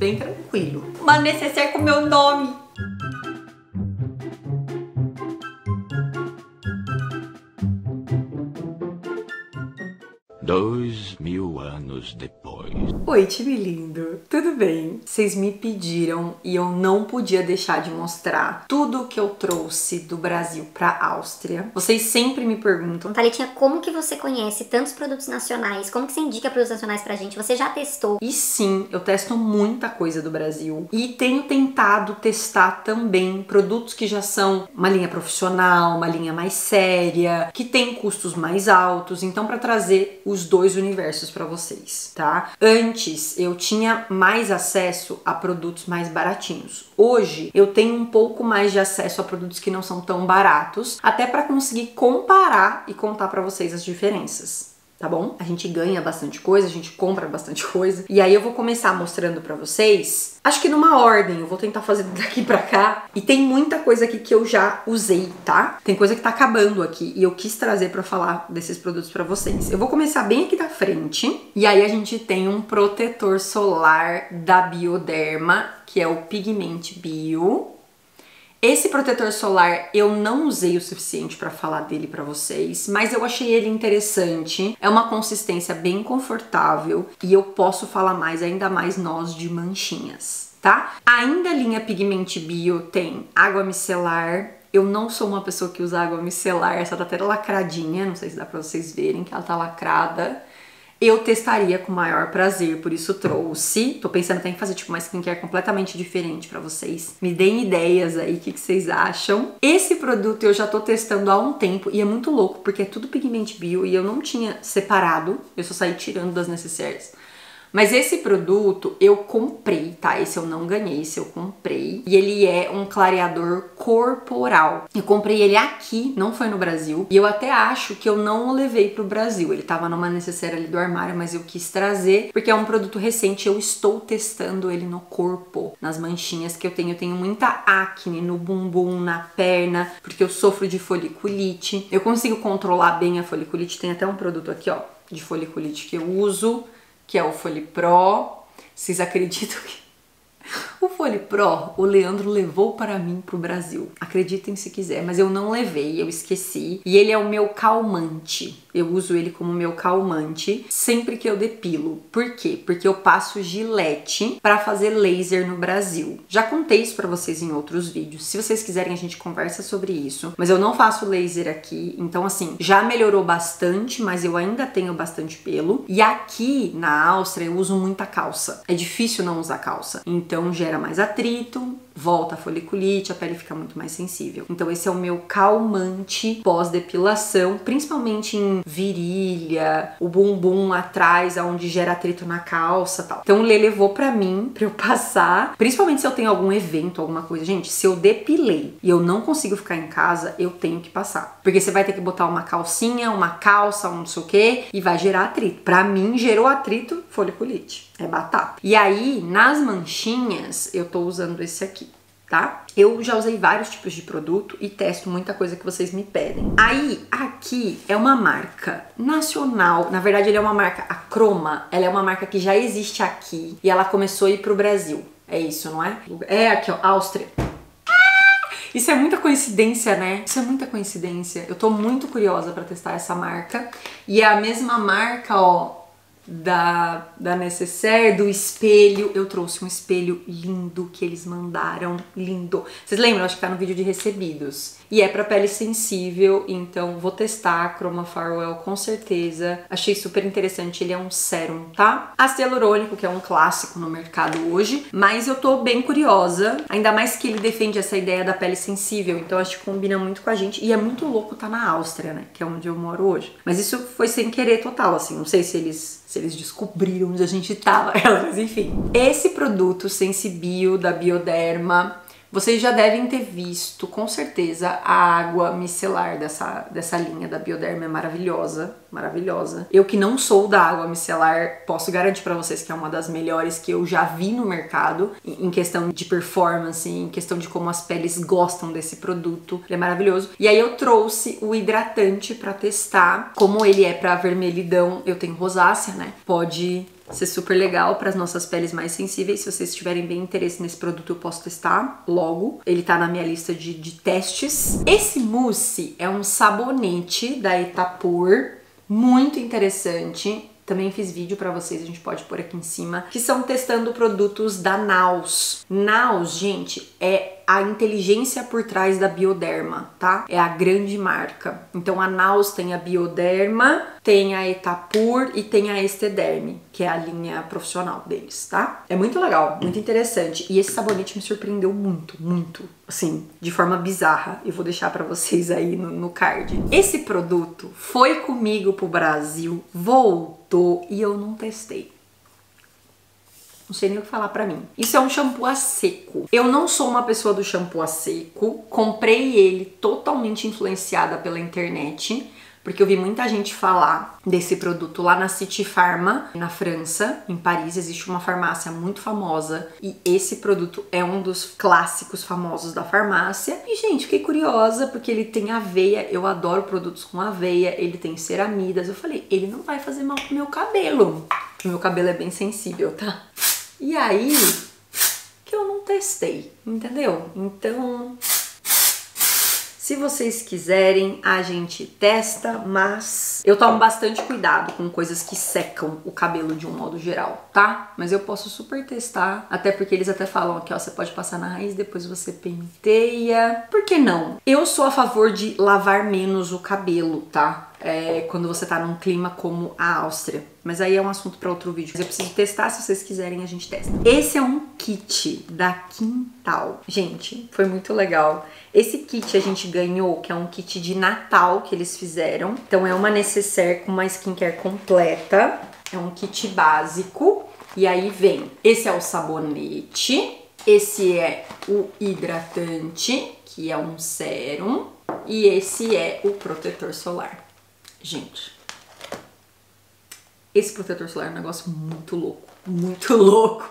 bem tranquilo. Uma necessaire com meu nome. Dois mil anos depois. Oi, time lindo, tudo bem? Vocês me pediram e eu não podia deixar de mostrar tudo que eu trouxe do Brasil pra Áustria. Vocês sempre me perguntam. Thalitinha, como que você conhece tantos produtos nacionais? Como que você indica produtos nacionais pra gente? Você já testou? E sim, eu testo muita coisa do Brasil e tenho tentado testar também produtos que já são uma linha profissional, uma linha mais séria, que tem custos mais altos, então para trazer os dois universos para vocês, tá? Antes eu tinha mais acesso a produtos mais baratinhos. Hoje eu tenho um pouco mais de acesso a produtos que não são tão baratos, até para conseguir comparar e contar para vocês as diferenças tá bom? A gente ganha bastante coisa, a gente compra bastante coisa. E aí eu vou começar mostrando para vocês, acho que numa ordem, eu vou tentar fazer daqui para cá. E tem muita coisa aqui que eu já usei, tá? Tem coisa que tá acabando aqui e eu quis trazer para falar desses produtos para vocês. Eu vou começar bem aqui da frente. E aí a gente tem um protetor solar da Bioderma, que é o Pigment Bio. Esse protetor solar eu não usei o suficiente para falar dele para vocês, mas eu achei ele interessante. É uma consistência bem confortável e eu posso falar mais, ainda mais nós de manchinhas, tá? Ainda a linha Pigment Bio tem água micelar, eu não sou uma pessoa que usa água micelar, essa tá até lacradinha, não sei se dá pra vocês verem que ela tá lacrada eu testaria com maior prazer, por isso trouxe. Tô pensando até em fazer tipo uma skincare completamente diferente para vocês. Me deem ideias aí, o que, que, vocês acham. Esse produto eu já tô testando há um tempo e é muito louco, porque é tudo pigment bio e eu não tinha separado, eu só saí tirando das necessárias. Mas esse produto eu comprei, tá? Esse eu não ganhei, esse eu comprei. E ele é um clareador corporal. Eu comprei ele aqui, não foi no Brasil. E eu até acho que eu não o levei pro Brasil. Ele tava numa necessária ali do armário, mas eu quis trazer porque é um produto recente. Eu estou testando ele no corpo, nas manchinhas que eu tenho. Eu tenho muita acne no bumbum, na perna, porque eu sofro de foliculite. Eu consigo controlar bem a foliculite. Tem até um produto aqui, ó, de foliculite que eu uso que é o Fole Pro. Vocês acreditam que o Fole Pro, o Leandro levou para mim pro Brasil. Acreditem se quiser, mas eu não levei, eu esqueci. E ele é o meu calmante. Eu uso ele como meu calmante sempre que eu depilo. Por quê? Porque eu passo gilete para fazer laser no Brasil. Já contei isso para vocês em outros vídeos. Se vocês quiserem a gente conversa sobre isso, mas eu não faço laser aqui, então assim, já melhorou bastante, mas eu ainda tenho bastante pelo. E aqui na Áustria eu uso muita calça. É difícil não usar calça. Então gera mais atrito, volta a foliculite, a pele fica muito mais sensível. Então esse é o meu calmante pós-depilação, principalmente em virilha, o bumbum atrás, aonde gera atrito na calça, tal. Então o Lê levou para mim para eu passar, principalmente se eu tenho algum evento, alguma coisa. Gente, se eu depilei e eu não consigo ficar em casa, eu tenho que passar. Porque você vai ter que botar uma calcinha, uma calça, um não sei o que, e vai gerar atrito. Para mim gerou atrito, foliculite. É batata. E aí, nas manchinhas, eu tô usando esse aqui tá? Eu já usei vários tipos de produto e testo muita coisa que vocês me pedem. Aí, aqui é uma marca nacional, na verdade ele é uma marca, a Croma, ela é uma marca que já existe aqui e ela começou a ir pro Brasil. É isso, não é? É aqui, ó, Áustria. Isso é muita coincidência, né? Isso é muita coincidência. Eu tô muito curiosa para testar essa marca. E é a mesma marca, ó, da, da necessaire, do espelho. Eu trouxe um espelho lindo que eles mandaram, lindo. Vocês lembram? Acho que tá no vídeo de recebidos. E é para pele sensível, então vou testar a Chroma Farwell com certeza. Achei super interessante, ele é um sérum, tá? Ácido hialurônico, que é um clássico no mercado hoje, mas eu tô bem curiosa, ainda mais que ele defende essa ideia da pele sensível, então acho que combina muito com a gente. E é muito louco tá na Áustria, né? Que é onde eu moro hoje. Mas isso foi sem querer total, assim, não sei se eles se eles descobriram onde a gente tava, mas enfim. Esse produto Sensibio da Bioderma vocês já devem ter visto, com certeza, a água micelar dessa, dessa linha da Bioderma é maravilhosa, maravilhosa. Eu que não sou da água micelar, posso garantir para vocês que é uma das melhores que eu já vi no mercado, em questão de performance, em questão de como as peles gostam desse produto. Ele é maravilhoso. E aí eu trouxe o hidratante para testar, como ele é para vermelhidão, eu tenho rosácea, né? Pode ser super legal para as nossas peles mais sensíveis. Se vocês tiverem bem interesse nesse produto, eu posso testar logo. Ele tá na minha lista de, de testes. Esse mousse é um sabonete da Etapur, muito interessante. Também fiz vídeo para vocês, a gente pode pôr aqui em cima, que são testando produtos da Naus. Naus, gente, é a inteligência por trás da Bioderma, tá? É a grande marca. Então a Naus tem a Bioderma, tem a Etapur e tem a Estederme, que é a linha profissional deles, tá? É muito legal, muito interessante. E esse sabonete me surpreendeu muito, muito. Assim, de forma bizarra. Eu vou deixar para vocês aí no, no card. Esse produto foi comigo pro Brasil, voltou e eu não testei. Não sei nem o que falar pra mim. Isso é um shampoo a seco. Eu não sou uma pessoa do shampoo a seco. Comprei ele totalmente influenciada pela internet porque eu vi muita gente falar desse produto lá na City Pharma, na França, em Paris, existe uma farmácia muito famosa e esse produto é um dos clássicos famosos da farmácia. E gente, fiquei curiosa porque ele tem aveia, eu adoro produtos com aveia, ele tem ceramidas. Eu falei, ele não vai fazer mal pro meu cabelo. O meu cabelo é bem sensível, tá? E aí que eu não testei, entendeu? Então, se vocês quiserem, a gente testa, mas eu tomo bastante cuidado com coisas que secam o cabelo de um modo geral, tá? Mas eu posso super testar, até porque eles até falam aqui, ó, você pode passar na raiz, depois você penteia. Por que não? Eu sou a favor de lavar menos o cabelo, tá? é, quando você tá num clima como a Áustria. Mas aí é um assunto para outro vídeo. Mas eu preciso testar, se vocês quiserem a gente testa. Esse é um kit da Quintal. Gente, foi muito legal. Esse kit a gente ganhou, que é um kit de Natal que eles fizeram. Então é uma necessaire com uma skincare completa. É um kit básico. E aí vem, esse é o sabonete, esse é o hidratante, que é um sérum, e esse é o protetor solar. Gente, esse protetor solar é um negócio muito louco, muito louco.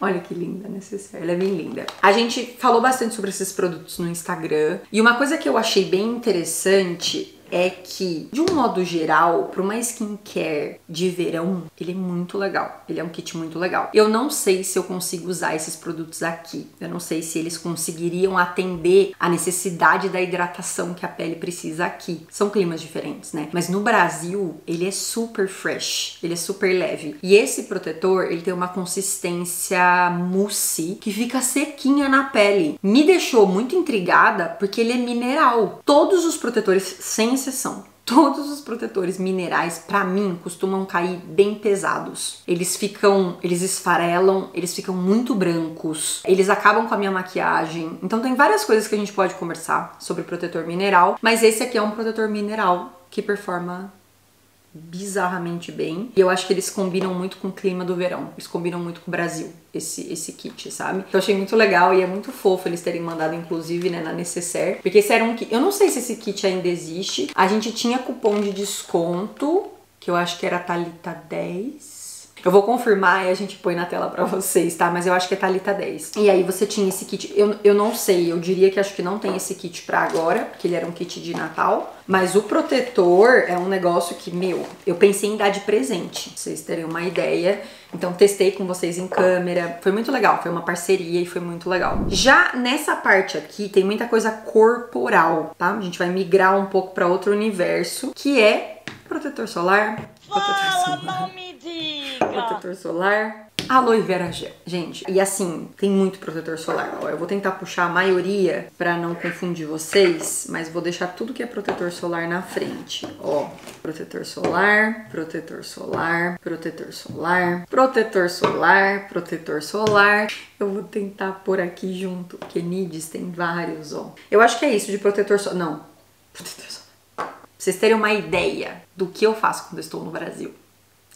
Olha que linda a necessaire, ela é bem linda. A gente falou bastante sobre esses produtos no Instagram e uma coisa que eu achei bem interessante é que, de um modo geral, para uma skincare de verão, ele é muito legal. Ele é um kit muito legal. Eu não sei se eu consigo usar esses produtos aqui. Eu não sei se eles conseguiriam atender a necessidade da hidratação que a pele precisa aqui. São climas diferentes, né? Mas no Brasil, ele é super fresh, ele é super leve. E esse protetor, ele tem uma consistência mousse que fica sequinha na pele. Me deixou muito intrigada porque ele é mineral. Todos os protetores sem exceção. Todos os protetores minerais, para mim, costumam cair bem pesados. Eles ficam, eles esfarelam, eles ficam muito brancos, eles acabam com a minha maquiagem. Então tem várias coisas que a gente pode conversar sobre protetor mineral, mas esse aqui é um protetor mineral que performa bizarramente bem. E eu acho que eles combinam muito com o clima do verão. Eles combinam muito com o Brasil, esse, esse kit, sabe? Então eu achei muito legal e é muito fofo eles terem mandado, inclusive, né, na Necessaire. Porque esse era um kit. Eu não sei se esse kit ainda existe. A gente tinha cupom de desconto, que eu acho que era Talita 10 eu vou confirmar e a gente põe na tela pra vocês, tá? Mas eu acho que é Thalita 10. E aí você tinha esse kit. Eu, eu não sei, eu diria que acho que não tem esse kit pra agora, porque ele era um kit de Natal. Mas o protetor é um negócio que, meu, eu pensei em dar de presente. Pra vocês terem uma ideia. Então testei com vocês em câmera. Foi muito legal, foi uma parceria e foi muito legal. Já nessa parte aqui tem muita coisa corporal, tá? A gente vai migrar um pouco para outro universo, que é protetor solar. Protetor solar. Fala, não me diga! Protetor solar, aloe vera gel. Gente, e assim, tem muito protetor solar. Ó, eu vou tentar puxar a maioria pra não confundir vocês, mas vou deixar tudo que é protetor solar na frente. Ó, protetor solar, protetor solar, protetor solar, protetor solar, protetor solar. Eu vou tentar pôr aqui junto, porque NIDS tem vários, ó. Eu acho que é isso de protetor solar. Não, protetor solar. Pra vocês terem uma ideia do que eu faço quando eu estou no Brasil.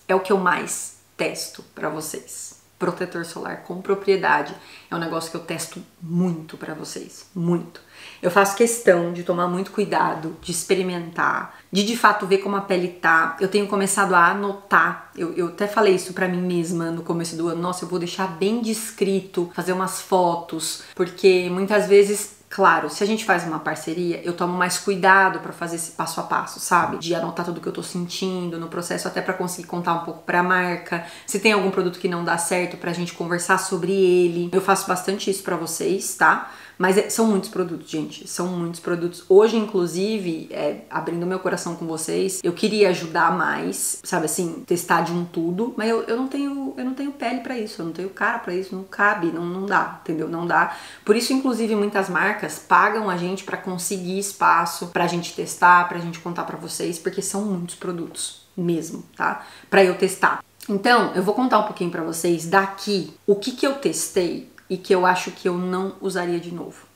É o que eu mais testo para vocês. Protetor solar com propriedade é um negócio que eu testo muito para vocês, muito. Eu faço questão de tomar muito cuidado, de experimentar, de de fato ver como a pele tá. Eu tenho começado a anotar. Eu, eu até falei isso para mim mesma no começo do ano. Nossa, eu vou deixar bem descrito, fazer umas fotos, porque muitas vezes Claro, se a gente faz uma parceria, eu tomo mais cuidado para fazer esse passo a passo, sabe? De anotar tudo que eu tô sentindo no processo, até para conseguir contar um pouco pra marca. Se tem algum produto que não dá certo, pra gente conversar sobre ele. Eu faço bastante isso para vocês, tá? Mas é, são muitos produtos, gente. São muitos produtos. Hoje, inclusive, é, abrindo meu coração com vocês, eu queria ajudar mais, sabe assim, testar de um tudo, mas eu, eu não tenho eu não tenho pele para isso, eu não tenho cara para isso, não cabe, não, não dá, entendeu? Não dá. Por isso, inclusive, muitas marcas pagam a gente para conseguir espaço, pra gente testar, pra gente contar para vocês, porque são muitos produtos mesmo, tá? Para eu testar. Então, eu vou contar um pouquinho para vocês daqui o que que eu testei e que eu acho que eu não usaria de novo.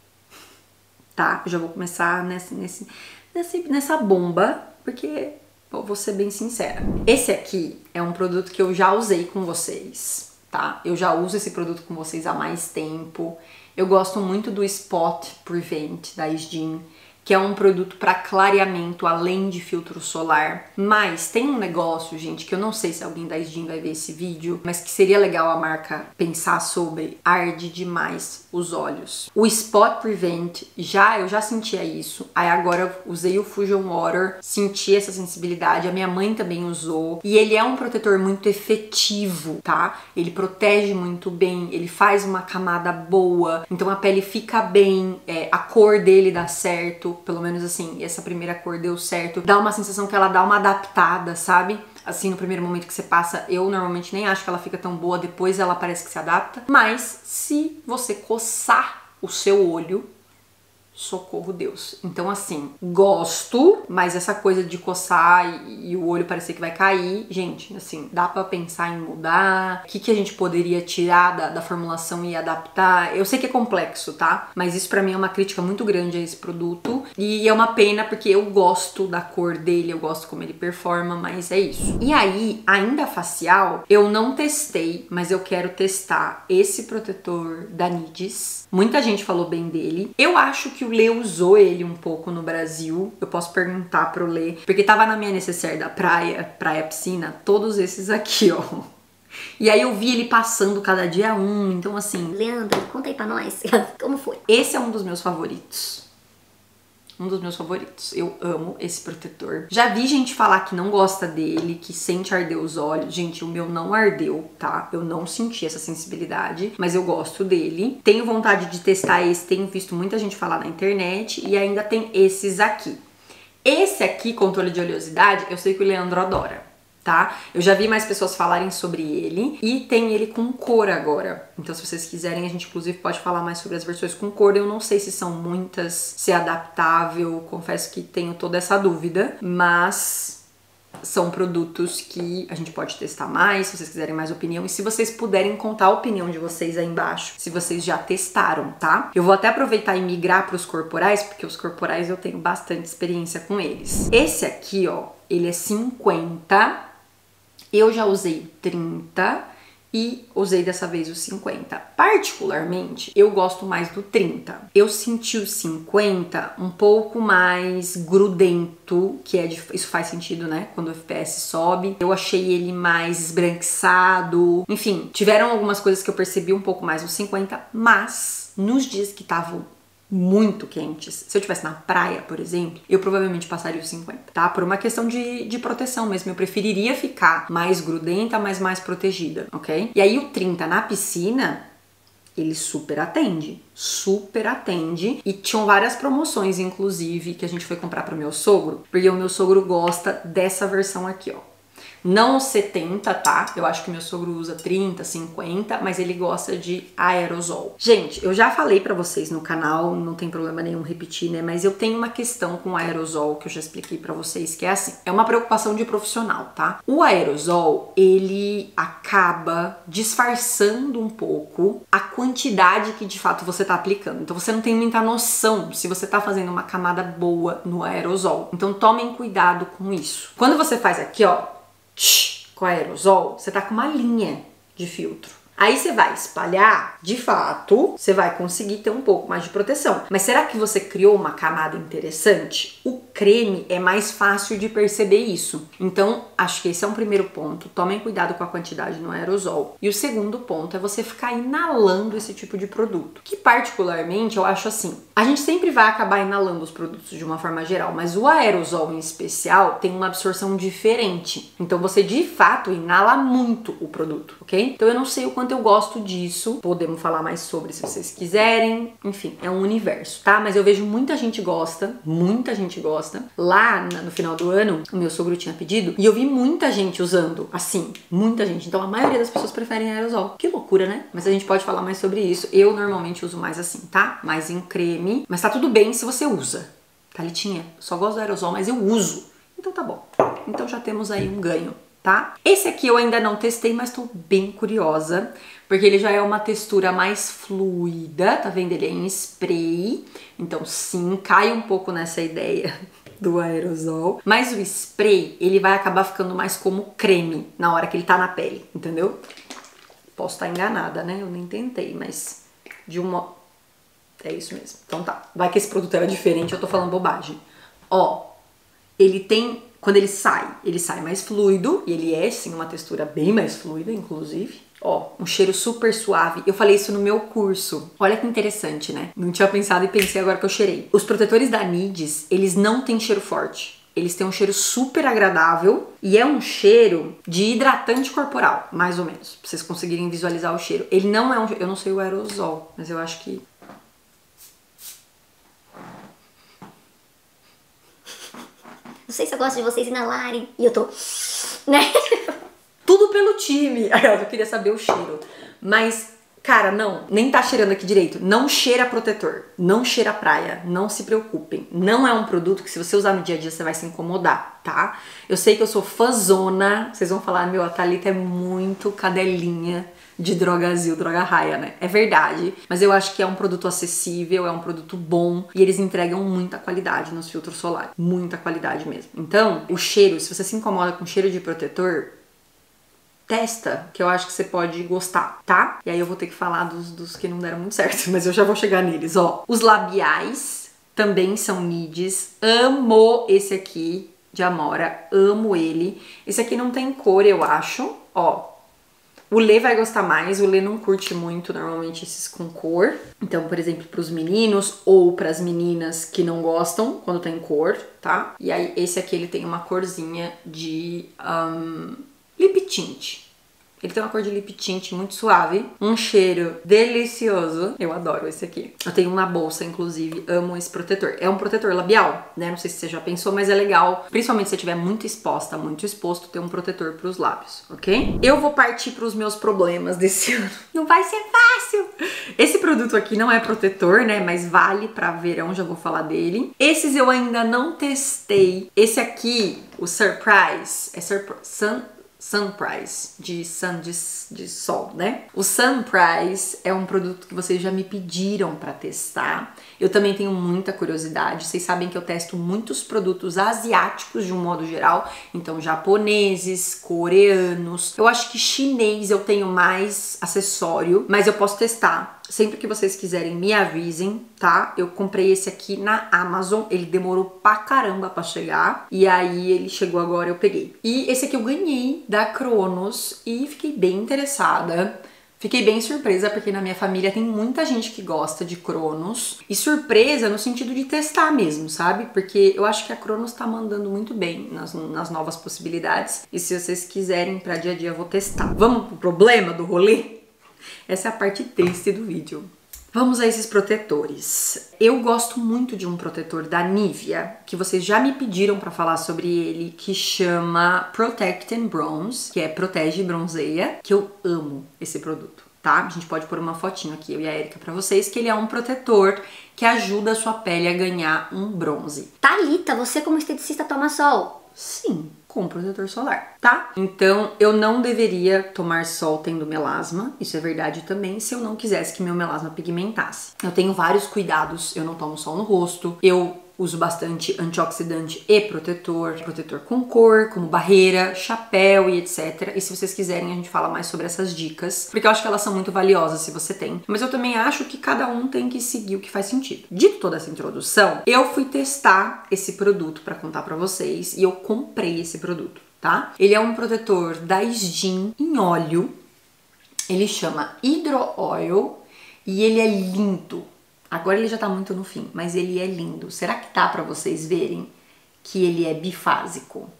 Tá? Eu já vou começar nesse, nesse, nesse, nessa bomba, porque vou ser bem sincera. Esse aqui é um produto que eu já usei com vocês, tá? Eu já uso esse produto com vocês há mais tempo. Eu gosto muito do Spot Prevent da Isdin que é um produto para clareamento além de filtro solar. Mas tem um negócio, gente, que eu não sei se alguém da Sdin vai ver esse vídeo, mas que seria legal a marca pensar sobre arde demais os olhos. O Spot Prevent, já eu já sentia isso. Aí agora usei o Fusion Water, senti essa sensibilidade. A minha mãe também usou. E ele é um protetor muito efetivo, tá? Ele protege muito bem, ele faz uma camada boa, então a pele fica bem, é, a cor dele dá certo pelo menos assim, essa primeira cor deu certo. Dá uma sensação que ela dá uma adaptada, sabe? Assim, no primeiro momento que você passa, eu normalmente nem acho que ela fica tão boa, depois ela parece que se adapta. Mas se você coçar o seu olho, socorro Deus. Então, assim, gosto, mas essa coisa de coçar e, e, o olho parecer que vai cair, gente, assim, dá para pensar em mudar. O que, que a gente poderia tirar da, da, formulação e adaptar? Eu sei que é complexo, tá? Mas isso para mim é uma crítica muito grande a esse produto. E é uma pena porque eu gosto da cor dele, eu gosto como ele performa, mas é isso. E aí, ainda facial, eu não testei, mas eu quero testar esse protetor da Nidis. Muita gente falou bem dele. Eu acho que o Lê usou ele um pouco no Brasil. Eu posso perguntar pro Lê, porque tava na minha necessaire da praia, praia piscina, todos esses aqui, ó. E aí eu vi ele passando cada dia um, então assim. Leandro, conta aí pra nós, como foi? Esse é um dos meus favoritos um dos meus favoritos. Eu amo esse protetor. Já vi gente falar que não gosta dele, que sente arder os olhos. Gente, o meu não ardeu, tá? Eu não senti essa sensibilidade, mas eu gosto dele. Tenho vontade de testar esse, tenho visto muita gente falar na internet e ainda tem esses aqui. Esse aqui, controle de oleosidade, eu sei que o Leandro adora tá? Eu já vi mais pessoas falarem sobre ele e tem ele com cor agora. Então, se vocês quiserem, a gente inclusive pode falar mais sobre as versões com cor. Eu não sei se são muitas, se é adaptável, confesso que tenho toda essa dúvida, mas são produtos que a gente pode testar mais, se vocês quiserem mais opinião e se vocês puderem contar a opinião de vocês aí embaixo, se vocês já testaram, tá? Eu vou até aproveitar e migrar para os corporais, porque os corporais eu tenho bastante experiência com eles. Esse aqui, ó, ele é 50 eu já usei 30 e usei dessa vez os 50. Particularmente, eu gosto mais do 30. Eu senti o 50 um pouco mais grudento, que é de, isso faz sentido, né? Quando o FPS sobe. Eu achei ele mais esbranquiçado. Enfim, tiveram algumas coisas que eu percebi um pouco mais no 50, mas nos dias que estavam muito quentes. Se eu estivesse na praia, por exemplo, eu provavelmente passaria os 50, tá? Por uma questão de, de proteção mesmo. Eu preferiria ficar mais grudenta, mas mais protegida, ok? E aí o 30 na piscina, ele super atende, super atende e tinham várias promoções inclusive que a gente foi comprar para o meu sogro, porque o meu sogro gosta dessa versão aqui, ó. Não 70, tá? Eu acho que meu sogro usa 30, 50, mas ele gosta de aerosol. Gente, eu já falei para vocês no canal, não tem problema nenhum repetir, né? Mas eu tenho uma questão com aerosol que eu já expliquei para vocês, que é assim, é uma preocupação de profissional, tá? O aerosol, ele acaba disfarçando um pouco a quantidade que de fato você tá aplicando. Então você não tem muita noção se você tá fazendo uma camada boa no aerosol. Então tomem cuidado com isso. Quando você faz aqui, ó, com aerosol, você tá com uma linha de filtro. Aí você vai espalhar, de fato, você vai conseguir ter um pouco mais de proteção. Mas será que você criou uma camada interessante? O creme é mais fácil de perceber isso. Então, acho que esse é um primeiro ponto. Tomem cuidado com a quantidade no aerosol. E o segundo ponto é você ficar inalando esse tipo de produto. Que particularmente eu acho assim, a gente sempre vai acabar inalando os produtos de uma forma geral, mas o aerosol em especial tem uma absorção diferente. Então você de fato inala muito o produto, ok? Então eu não sei o quanto eu gosto disso. Podemos falar mais sobre se vocês quiserem. Enfim, é um universo, tá? Mas eu vejo muita gente gosta, muita gente gosta. Lá no final do ano, o meu sogro tinha pedido e eu vi muita gente usando assim, muita gente. Então a maioria das pessoas preferem aerosol. Que loucura, né? Mas a gente pode falar mais sobre isso. Eu normalmente uso mais assim, tá? Mais em creme. Mas tá tudo bem se você usa. Thalitinha, só gosto do aerosol, mas eu uso. Então tá bom. Então já temos aí um ganho tá? Esse aqui eu ainda não testei, mas tô bem curiosa, porque ele já é uma textura mais fluida, tá vendo? Ele é em spray, então sim, cai um pouco nessa ideia do aerosol, mas o spray, ele vai acabar ficando mais como creme na hora que ele tá na pele, entendeu? Posso estar enganada, né? Eu nem tentei, mas de uma... É isso mesmo. Então tá. Vai que esse produto era diferente, eu tô falando bobagem. Ó, ele tem quando ele sai, ele sai mais fluido, e ele é sim uma textura bem mais fluida, inclusive. Ó, um cheiro super suave. Eu falei isso no meu curso. Olha que interessante, né? Não tinha pensado e pensei agora que eu cheirei. Os protetores da Nides, eles não têm cheiro forte. Eles têm um cheiro super agradável e é um cheiro de hidratante corporal, mais ou menos, pra vocês conseguirem visualizar o cheiro. Ele não é um, eu não sei o aerosol, mas eu acho que Não sei se eu gosto de vocês inalarem. E eu tô. Né? Tudo pelo time. Eu queria saber o cheiro. Mas, cara, não. Nem tá cheirando aqui direito. Não cheira protetor. Não cheira praia. Não se preocupem. Não é um produto que, se você usar no dia a dia, você vai se incomodar, tá? Eu sei que eu sou fãzona. Vocês vão falar, meu, a Thalita é muito cadelinha de droga azul, droga raia, né? É verdade, mas eu acho que é um produto acessível, é um produto bom e eles entregam muita qualidade nos filtros solares, muita qualidade mesmo. Então, o cheiro, se você se incomoda com cheiro de protetor, testa, que eu acho que você pode gostar, tá? E aí eu vou ter que falar dos, dos que não deram muito certo, mas eu já vou chegar neles, ó. Os labiais também são nids. Amo esse aqui de Amora, amo ele. Esse aqui não tem cor, eu acho, ó. O Lê vai gostar mais, o Lê não curte muito normalmente esses com cor. Então, por exemplo, para os meninos ou para as meninas que não gostam quando tem cor, tá? E aí esse aqui ele tem uma corzinha de um, lip tint. Ele tem uma cor de lip tint muito suave, um cheiro delicioso. Eu adoro esse aqui. Eu tenho um na bolsa, inclusive, amo esse protetor. É um protetor labial, né? Não sei se você já pensou, mas é legal, principalmente se você estiver muito exposta, muito exposto, ter um protetor para os lábios, ok? Eu vou partir para os meus problemas desse ano. Não vai ser fácil. Esse produto aqui não é protetor, né? Mas vale para verão, já vou falar dele. Esses eu ainda não testei. Esse aqui, o Surprise, é Surprise. Sunprice, de sun de, de sol, né? O Sunprice é um produto que vocês já me pediram para testar. Eu também tenho muita curiosidade. Vocês sabem que eu testo muitos produtos asiáticos de um modo geral, então japoneses, coreanos. Eu acho que chinês eu tenho mais acessório, mas eu posso testar Sempre que vocês quiserem, me avisem, tá? Eu comprei esse aqui na Amazon, ele demorou pra caramba pra chegar, e aí ele chegou agora, eu peguei. E esse aqui eu ganhei da Cronos e fiquei bem interessada. Fiquei bem surpresa porque na minha família tem muita gente que gosta de Cronos. E surpresa no sentido de testar mesmo, sabe? Porque eu acho que a Cronos tá mandando muito bem nas, nas novas possibilidades. E se vocês quiserem pra dia a dia, eu vou testar. Vamos pro problema do rolê? Essa é a parte triste do vídeo. Vamos a esses protetores. Eu gosto muito de um protetor da Nivea, que vocês já me pediram para falar sobre ele, que chama Protect and Bronze, que é protege e bronzeia, que eu amo esse produto, tá? A gente pode pôr uma fotinho aqui, eu e a Erika, para vocês, que ele é um protetor que ajuda a sua pele a ganhar um bronze. Talita, você como esteticista toma sol? Sim, com protetor solar, tá? Então eu não deveria tomar sol tendo melasma, isso é verdade também, se eu não quisesse que meu melasma pigmentasse. Eu tenho vários cuidados, eu não tomo sol no rosto, eu uso bastante antioxidante e protetor, protetor com cor, como barreira, chapéu e etc. E se vocês quiserem, a gente fala mais sobre essas dicas, porque eu acho que elas são muito valiosas se você tem. Mas eu também acho que cada um tem que seguir o que faz sentido. Dito toda essa introdução, eu fui testar esse produto para contar para vocês e eu comprei esse produto, tá? Ele é um protetor da Skin em óleo. Ele chama Hydro Oil e ele é lindo. Agora ele já tá muito no fim, mas ele é lindo. Será que tá para vocês verem que ele é bifásico?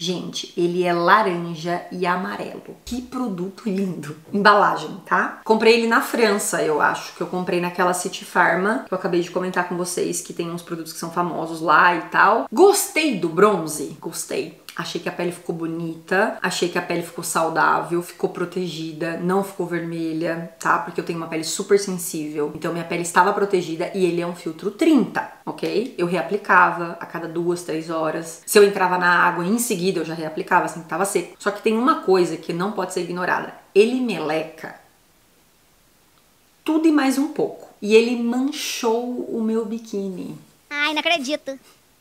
Gente, ele é laranja e amarelo. Que produto lindo. Embalagem, tá? Comprei ele na França, eu acho, que eu comprei naquela City Pharma, que eu acabei de comentar com vocês, que tem uns produtos que são famosos lá e tal. Gostei do bronze? Gostei. Achei que a pele ficou bonita, achei que a pele ficou saudável, ficou protegida, não ficou vermelha, tá? Porque eu tenho uma pele super sensível, então minha pele estava protegida e ele é um filtro 30, ok? Eu reaplicava a cada duas, três horas. Se eu entrava na água em seguida, eu já reaplicava assim que tava seco. Só que tem uma coisa que não pode ser ignorada: ele meleca tudo e mais um pouco. E ele manchou o meu biquíni. Ai, não acredito.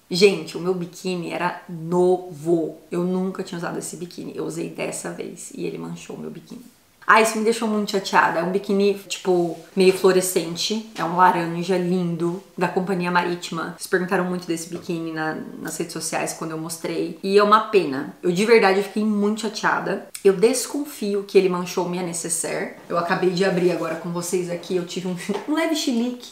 Gente, o meu biquíni era novo. Eu nunca tinha usado esse biquíni. Eu usei dessa vez e ele manchou o meu biquíni. Ah, isso me deixou muito chateada. É um biquíni, tipo, meio fluorescente. É um laranja lindo, da Companhia Marítima. Vocês perguntaram muito desse biquíni na, nas redes sociais quando eu mostrei. E é uma pena. Eu de verdade fiquei muito chateada. Eu desconfio que ele manchou minha necessaire. Eu acabei de abrir agora com vocês aqui. Eu tive um, um leve chilique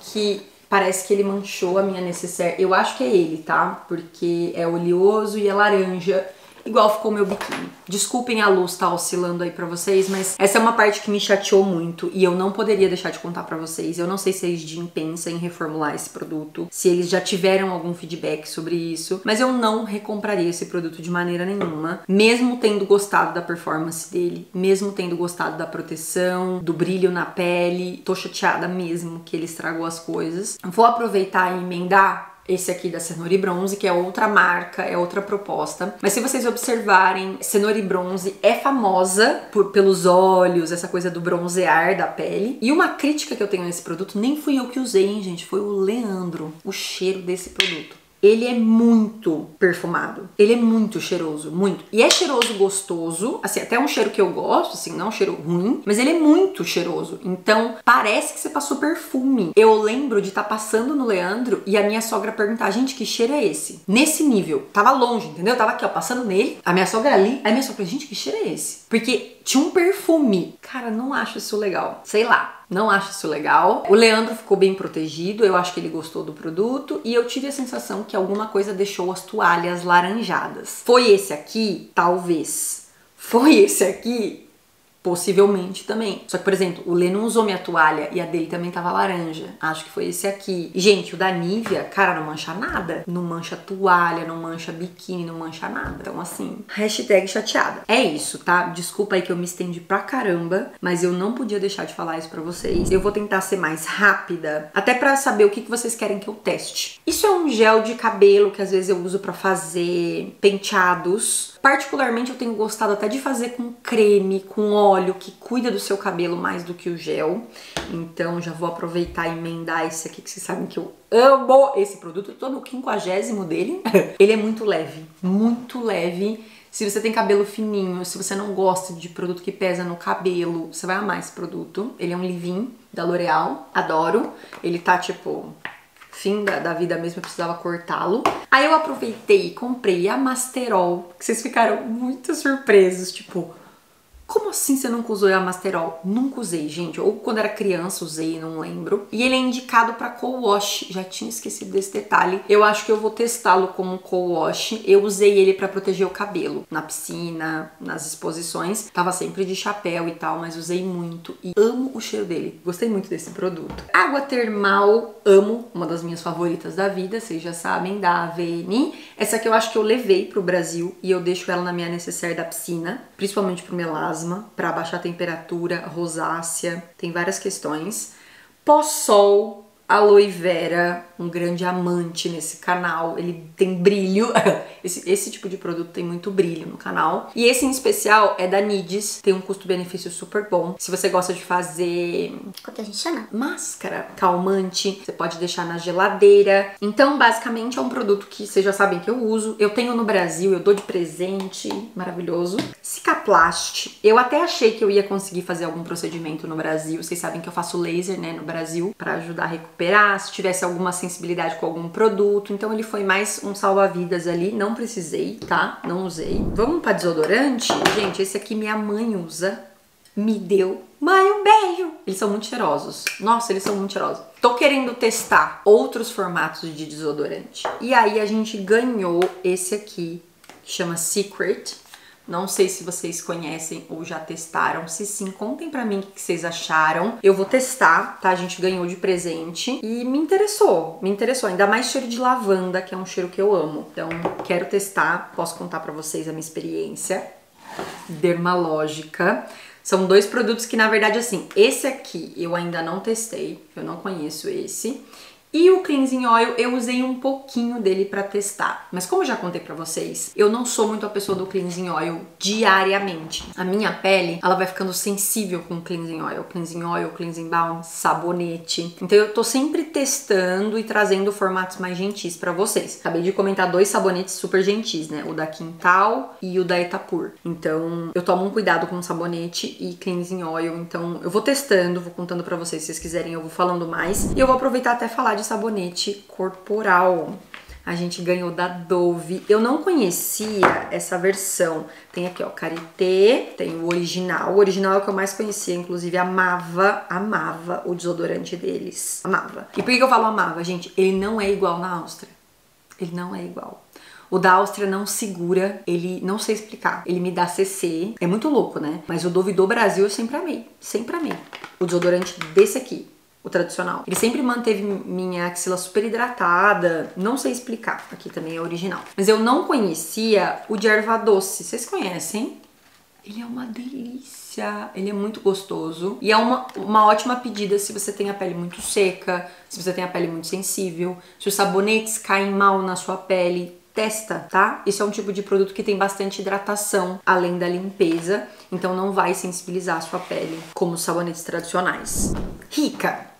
que parece que ele manchou a minha necessaire. Eu acho que é ele, tá? Porque é oleoso e é laranja igual ficou meu biquíni. Desculpem a luz tá oscilando aí pra vocês, mas essa é uma parte que me chateou muito e eu não poderia deixar de contar pra vocês. Eu não sei se a Sgin pensa em reformular esse produto, se eles já tiveram algum feedback sobre isso, mas eu não recompraria esse produto de maneira nenhuma, mesmo tendo gostado da performance dele, mesmo tendo gostado da proteção, do brilho na pele. Tô chateada mesmo que ele estragou as coisas. Vou aproveitar e emendar esse aqui da Cenoura e Bronze, que é outra marca, é outra proposta. Mas se vocês observarem, Cenoura e Bronze é famosa por, pelos olhos, essa coisa do bronzear da pele. E uma crítica que eu tenho nesse produto, nem fui eu que usei, hein, gente, foi o Leandro, o cheiro desse produto ele é muito perfumado. Ele é muito cheiroso, muito. E é cheiroso gostoso, assim, até um cheiro que eu gosto, assim, não um cheiro ruim, mas ele é muito cheiroso. Então, parece que você passou perfume. Eu lembro de estar tá passando no Leandro e a minha sogra perguntar, gente, que cheiro é esse? Nesse nível. Tava longe, entendeu? Tava aqui, ó, passando nele, a minha sogra ali, aí a minha sogra, gente, que cheiro é esse? Porque tinha um perfume. Cara, não acho isso legal. Sei lá. Não acho isso legal. O Leandro ficou bem protegido, eu acho que ele gostou do produto e eu tive a sensação que alguma coisa deixou as toalhas laranjadas. Foi esse aqui? Talvez. Foi esse aqui? Possivelmente também. Só que, por exemplo, o Lê não usou minha toalha e a dele também tava laranja. Acho que foi esse aqui. Gente, o da Nivea, cara, não mancha nada. Não mancha toalha, não mancha biquíni, não mancha nada. Então, assim, hashtag chateada. É isso, tá? Desculpa aí que eu me estendi pra caramba, mas eu não podia deixar de falar isso pra vocês. Eu vou tentar ser mais rápida, até pra saber o que, que vocês querem que eu teste. Isso é um gel de cabelo que às vezes eu uso pra fazer penteados Particularmente eu tenho gostado até de fazer com creme, com óleo, que cuida do seu cabelo mais do que o gel. Então já vou aproveitar e emendar esse aqui, que vocês sabem que eu amo esse produto. Tô no quinquagésimo dele. Ele é muito leve, muito leve. Se você tem cabelo fininho, se você não gosta de produto que pesa no cabelo, você vai amar esse produto. Ele é um leave-in da L'Oreal, adoro. Ele tá tipo fim da, da vida mesmo, eu precisava cortá-lo. Aí eu aproveitei e comprei a Masterol, que vocês ficaram muito surpresos, tipo, como assim você nunca usou a Masterol? Nunca usei, gente. Ou quando era criança usei, não lembro. E ele é indicado para co-wash. Já tinha esquecido desse detalhe. Eu acho que eu vou testá-lo como co-wash. Eu usei ele para proteger o cabelo na piscina, nas exposições. Tava sempre de chapéu e tal, mas usei muito e amo o cheiro dele. Gostei muito desse produto. Água termal, amo, uma das minhas favoritas da vida, vocês já sabem, da AVN. Essa aqui eu acho que eu levei pro Brasil e eu deixo ela na minha necessaire da piscina, principalmente pro melasma asma, para baixar a temperatura, rosácea, tem várias questões. Pós-sol, aloe vera, um grande amante nesse canal. Ele tem brilho. Esse, esse tipo de produto tem muito brilho no canal. E esse em especial é da Nides, tem um custo-benefício super bom. Se você gosta de fazer Quanto a gente chama? máscara calmante, você pode deixar na geladeira. Então, basicamente, é um produto que vocês já sabem que eu uso. Eu tenho no Brasil, eu dou de presente, maravilhoso. Cicaplast. Eu até achei que eu ia conseguir fazer algum procedimento no Brasil. Vocês sabem que eu faço laser, né, no Brasil, para ajudar a recuperar, se tivesse alguma sensibilidade com algum produto. Então, ele foi mais um salva-vidas ali. Não precisei, tá? Não usei. Vamos para desodorante? Gente, esse aqui minha mãe usa me deu. Mãe, um beijo! Eles são muito cheirosos. Nossa, eles são muito cheirosos. Tô querendo testar outros formatos de desodorante. E aí a gente ganhou esse aqui, que chama Secret. Não sei se vocês conhecem ou já testaram. Se sim, contem pra mim o que vocês acharam. Eu vou testar, tá? A gente ganhou de presente e me interessou. Me interessou. Ainda mais cheiro de lavanda, que é um cheiro que eu amo. Então, quero testar. Posso contar pra vocês a minha experiência dermalógica. São dois produtos que, na verdade, assim, esse aqui eu ainda não testei, eu não conheço esse. E o Cleansing Oil eu usei um pouquinho dele pra testar. Mas como eu já contei pra vocês, eu não sou muito a pessoa do Cleansing Oil diariamente. A minha pele, ela vai ficando sensível com o Cleansing Oil. Cleansing Oil, Cleansing Balm, sabonete. Então eu tô sempre testando e trazendo formatos mais gentis pra vocês. Acabei de comentar dois sabonetes super gentis, né? O da Quintal e o da Etapur. Então eu tomo um cuidado com sabonete e Cleansing Oil. Então eu vou testando, vou contando pra vocês. Se vocês quiserem, eu vou falando mais. E eu vou aproveitar até falar de sabonete corporal. A gente ganhou da Dove. Eu não conhecia essa versão. Tem aqui, ó, Karité, tem o original. O original é o que eu mais conhecia, inclusive amava, amava o desodorante deles. Amava. E por que eu falo amava, gente? Ele não é igual na Áustria. Ele não é igual. O da Áustria não segura, ele não sei explicar. Ele me dá CC. É muito louco, né? Mas o Dove do Brasil eu sempre amei. Sempre amei. O desodorante desse aqui o tradicional. Ele sempre manteve minha axila super hidratada, não sei explicar, aqui também é original. Mas eu não conhecia o de erva doce, vocês conhecem? Ele é uma delícia, ele é muito gostoso e é uma, uma ótima pedida se você tem a pele muito seca, se você tem a pele muito sensível, se os sabonetes caem mal na sua pele, testa, tá? Isso é um tipo de produto que tem bastante hidratação, além da limpeza, então não vai sensibilizar a sua pele como os sabonetes tradicionais. Rica,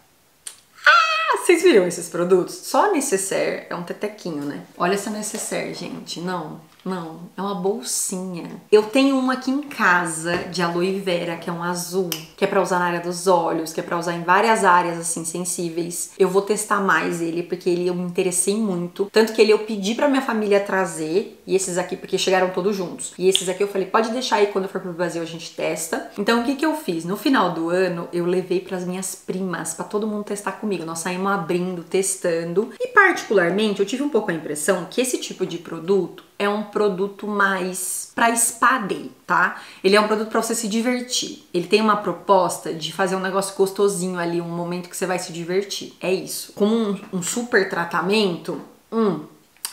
vocês viram esses produtos? Só necessaire é um tetequinho, né? Olha essa necessaire, gente. Não, não, é uma bolsinha. Eu tenho uma aqui em casa de aloe vera, que é um azul, que é para usar na área dos olhos, que é para usar em várias áreas assim sensíveis. Eu vou testar mais ele porque ele eu me interessei muito, tanto que ele eu pedi para minha família trazer e esses aqui porque chegaram todos juntos. E esses aqui eu falei, pode deixar aí quando eu for pro Brasil a gente testa. Então o que que eu fiz? No final do ano eu levei para as minhas primas, para todo mundo testar comigo. Nós saímos abrindo, testando. E particularmente eu tive um pouco a impressão que esse tipo de produto é um produto mais para spa day, tá? Ele é um produto para você se divertir. Ele tem uma proposta de fazer um negócio gostosinho ali, um momento que você vai se divertir. É isso. Como um, um super tratamento, hum,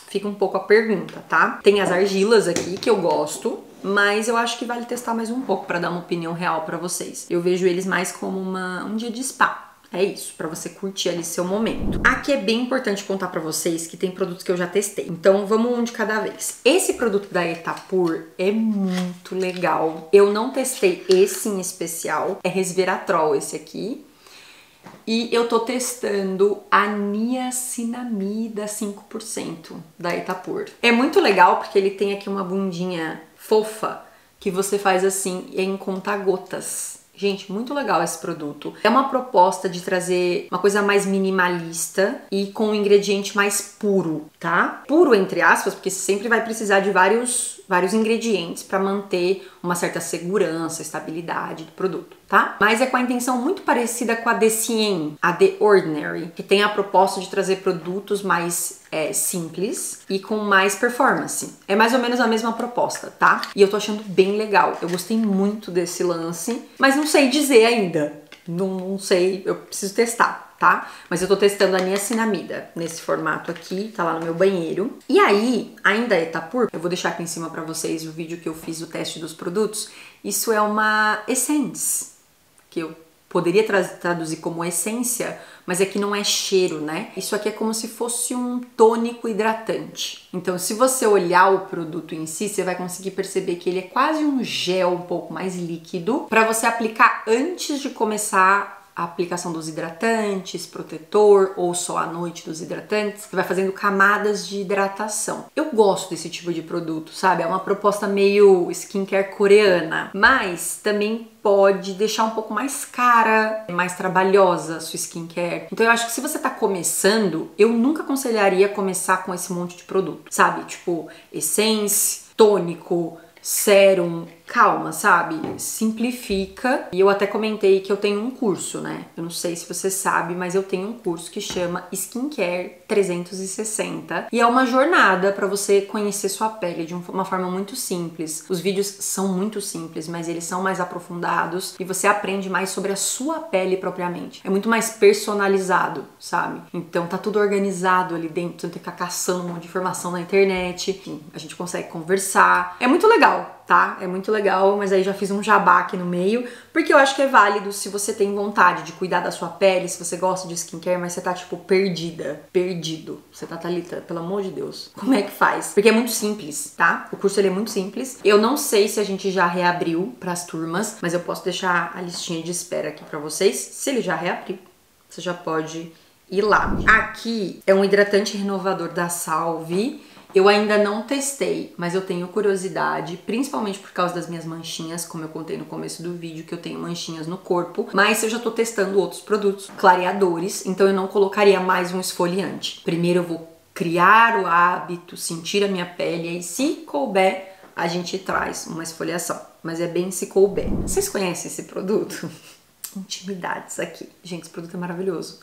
fica um pouco a pergunta, tá? Tem as argilas aqui que eu gosto, mas eu acho que vale testar mais um pouco para dar uma opinião real para vocês. Eu vejo eles mais como uma, um dia de spa. É isso, para você curtir ali seu momento. Aqui é bem importante contar para vocês que tem produtos que eu já testei. Então vamos um de cada vez. Esse produto da Etapur é muito legal. Eu não testei esse em especial, é resveratrol esse aqui. E eu tô testando a niacinamida 5% da Etapur. É muito legal porque ele tem aqui uma bundinha fofa que você faz assim em conta-gotas. Gente, muito legal esse produto. É uma proposta de trazer uma coisa mais minimalista e com um ingrediente mais puro, tá? Puro entre aspas, porque você sempre vai precisar de vários vários ingredientes para manter uma certa segurança, estabilidade do produto, tá? Mas é com a intenção muito parecida com a Decien, a The Ordinary, que tem a proposta de trazer produtos mais é, simples e com mais performance. É mais ou menos a mesma proposta, tá? E eu tô achando bem legal. Eu gostei muito desse lance, mas não sei dizer ainda. Não, não sei, eu preciso testar tá? Mas eu tô testando a niacinamida nesse formato aqui, tá lá no meu banheiro. E aí, ainda é Etapur, eu vou deixar aqui em cima pra vocês o vídeo que eu fiz o teste dos produtos. Isso é uma Essence, que eu poderia tra traduzir como essência, mas aqui não é cheiro, né? Isso aqui é como se fosse um tônico hidratante. Então, se você olhar o produto em si, você vai conseguir perceber que ele é quase um gel um pouco mais líquido para você aplicar antes de começar a aplicação dos hidratantes, protetor ou só à noite dos hidratantes, que vai fazendo camadas de hidratação. Eu gosto desse tipo de produto, sabe? É uma proposta meio skincare coreana, mas também pode deixar um pouco mais cara, mais trabalhosa a sua skincare. Então eu acho que se você tá começando, eu nunca aconselharia começar com esse monte de produto, sabe? Tipo, essence, tônico, sérum, calma, sabe? Simplifica. E eu até comentei que eu tenho um curso, né? Eu não sei se você sabe, mas eu tenho um curso que chama Skincare 360 e é uma jornada para você conhecer sua pele de uma forma muito simples. Os vídeos são muito simples, mas eles são mais aprofundados e você aprende mais sobre a sua pele propriamente. É muito mais personalizado, sabe? Então tá tudo organizado ali dentro, você não tem que ficar caçando um monte de informação na internet. Enfim, a gente consegue conversar. É muito legal tá? É muito legal, mas aí já fiz um jabá aqui no meio, porque eu acho que é válido se você tem vontade de cuidar da sua pele, se você gosta de skincare, mas você tá tipo perdida, perdido. Você tá Thalita, pelo amor de Deus. Como é que faz? Porque é muito simples, tá? O curso ele é muito simples. Eu não sei se a gente já reabriu para as turmas, mas eu posso deixar a listinha de espera aqui para vocês. Se ele já reabriu, você já pode ir lá. Aqui é um hidratante renovador da Salve eu ainda não testei, mas eu tenho curiosidade, principalmente por causa das minhas manchinhas, como eu contei no começo do vídeo, que eu tenho manchinhas no corpo. Mas eu já tô testando outros produtos clareadores, então eu não colocaria mais um esfoliante. Primeiro eu vou criar o hábito, sentir a minha pele, e se couber, a gente traz uma esfoliação. Mas é bem se couber. Vocês conhecem esse produto? Intimidades aqui. Gente, esse produto é maravilhoso.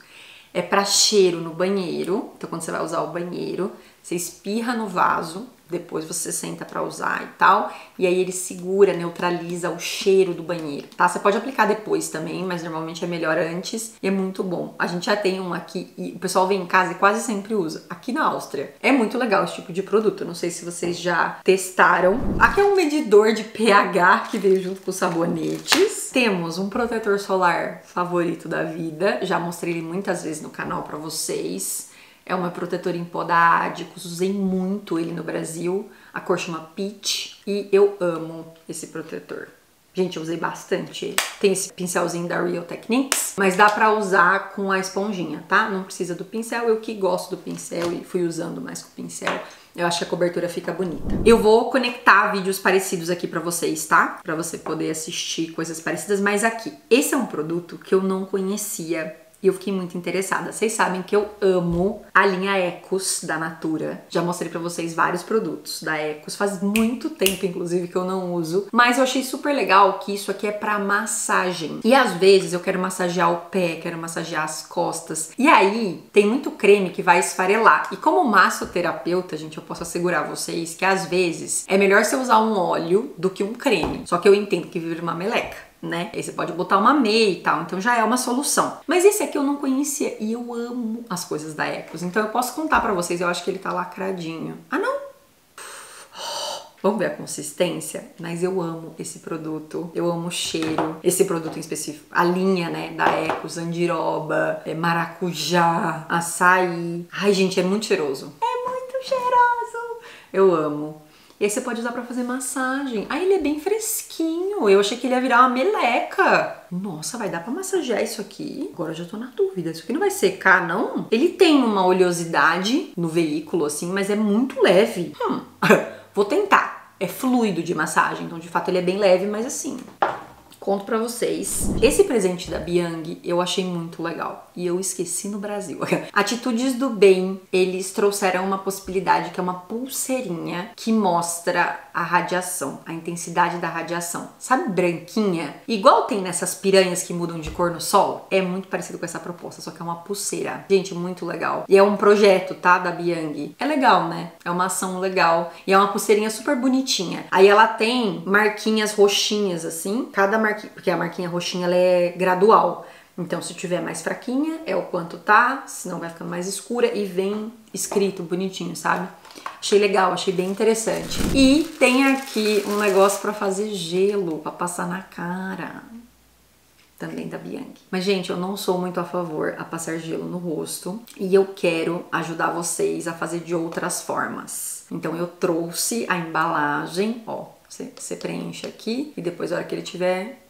É para cheiro no banheiro. Então, quando você vai usar o banheiro, você espirra no vaso, depois você senta para usar e tal, e aí ele segura, neutraliza o cheiro do banheiro, tá? Você pode aplicar depois também, mas normalmente é melhor antes e é muito bom. A gente já tem um aqui e o pessoal vem em casa e quase sempre usa, aqui na Áustria. É muito legal esse tipo de produto, não sei se vocês já testaram. Aqui é um medidor de pH que veio junto com os sabonetes. Temos um protetor solar favorito da vida, já mostrei ele muitas vezes no canal para vocês. É um protetor em pó da Adicus, usei muito ele no Brasil. A cor chama Peach e eu amo esse protetor. Gente, eu usei bastante ele. Tem esse pincelzinho da Real Techniques, mas dá pra usar com a esponjinha, tá? Não precisa do pincel, eu que gosto do pincel e fui usando mais com o pincel. Eu acho que a cobertura fica bonita. Eu vou conectar vídeos parecidos aqui pra vocês, tá? Pra você poder assistir coisas parecidas, mas aqui. Esse é um produto que eu não conhecia e eu fiquei muito interessada. Vocês sabem que eu amo a linha Ecos da Natura. Já mostrei para vocês vários produtos da Ecos. Faz muito tempo, inclusive, que eu não uso. Mas eu achei super legal que isso aqui é para massagem. E às vezes eu quero massagear o pé, quero massagear as costas. E aí tem muito creme que vai esfarelar. E como massoterapeuta, gente, eu posso assegurar vocês que às vezes é melhor você usar um óleo do que um creme. Só que eu entendo que vive uma meleca né? Aí você pode botar uma meia e tal, então já é uma solução. Mas esse aqui eu não conhecia e eu amo as coisas da Ecos, então eu posso contar para vocês, eu acho que ele tá lacradinho. Ah, não? Vamos ver a consistência, mas eu amo esse produto, eu amo o cheiro, esse produto em específico, a linha, né, da Ecos, andiroba, é, maracujá, açaí. Ai, gente, é muito cheiroso. É muito cheiroso. Eu amo. E aí você pode usar para fazer massagem. Aí ele é bem fresquinho. Eu achei que ele ia virar uma meleca. Nossa, vai dar para massagear isso aqui? Agora eu já tô na dúvida. Isso aqui não vai secar, não? Ele tem uma oleosidade no veículo, assim, mas é muito leve. Hum. Vou tentar. É fluido de massagem, então de fato ele é bem leve, mas assim, conto para vocês. Esse presente da Biang eu achei muito legal e eu esqueci no Brasil. Atitudes do Bem, eles trouxeram uma possibilidade que é uma pulseirinha que mostra a radiação, a intensidade da radiação. Sabe branquinha? Igual tem nessas piranhas que mudam de cor no sol? É muito parecido com essa proposta, só que é uma pulseira. Gente, muito legal. E é um projeto, tá, da Biang. É legal, né? É uma ação legal e é uma pulseirinha super bonitinha. Aí ela tem marquinhas roxinhas assim, cada marquinha porque a marquinha roxinha ela é gradual. Então, se tiver mais fraquinha, é o quanto tá, senão vai ficando mais escura e vem escrito bonitinho, sabe? Achei legal, achei bem interessante. E tem aqui um negócio para fazer gelo, para passar na cara. também da Bianchi. Mas, gente, eu não sou muito a favor a passar gelo no rosto e eu quero ajudar vocês a fazer de outras formas. Então, eu trouxe a embalagem, ó, você preenche aqui e depois, na hora que ele tiver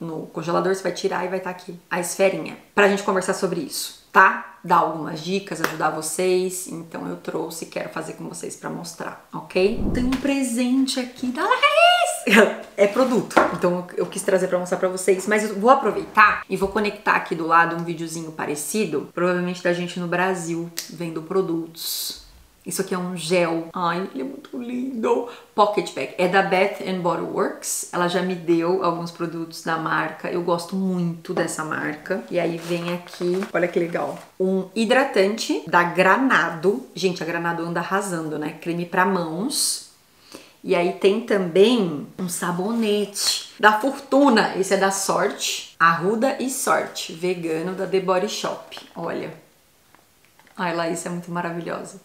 no congelador, você vai tirar e vai estar tá aqui a esferinha pra gente conversar sobre isso, tá? Dar algumas dicas, ajudar vocês. Então eu trouxe e quero fazer com vocês para mostrar, ok? Tem um presente aqui da Laís! É produto, então eu quis trazer para mostrar para vocês, mas eu vou aproveitar e vou conectar aqui do lado um videozinho parecido, provavelmente da gente no Brasil vendo produtos isso aqui é um gel. Ai, ele é muito lindo. Pocket Bag. É da Bath Body Works. Ela já me deu alguns produtos da marca. Eu gosto muito dessa marca. E aí vem aqui, olha que legal. Um hidratante da Granado. Gente, a Granado anda arrasando, né? Creme para mãos. E aí tem também um sabonete da Fortuna. Esse é da Sorte. Arruda e Sorte. Vegano da The Body Shop. Olha, Ai, Laís é muito maravilhosa.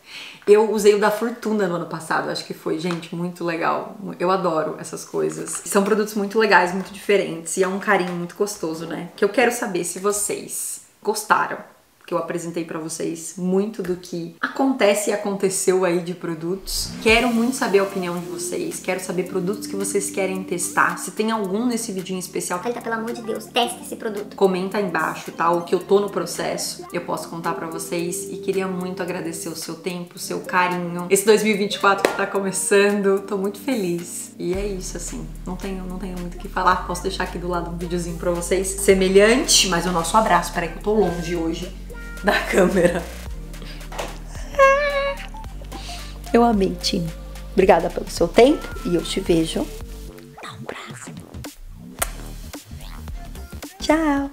Eu usei o da Fortuna no ano passado, acho que foi, gente, muito legal. Eu adoro essas coisas. São produtos muito legais, muito diferentes e é um carinho muito gostoso, né? Que eu quero saber se vocês gostaram que eu apresentei para vocês muito do que acontece e aconteceu aí de produtos. Quero muito saber a opinião de vocês, quero saber produtos que vocês querem testar. Se tem algum nesse vídeo em especial, Thalita, pelo amor de Deus, teste esse produto. Comenta aí embaixo, tá? O que eu tô no processo, eu posso contar para vocês e queria muito agradecer o seu tempo, o seu carinho. Esse 2024 que tá começando, tô muito feliz. E é isso assim, não tenho, não tenho muito o que falar. Posso deixar aqui do lado um videozinho para vocês semelhante, mas o nosso abraço. Peraí que eu tô longe hoje da câmera. Eu amei, Tim. Obrigada pelo seu tempo e eu te vejo na próximo. Tchau!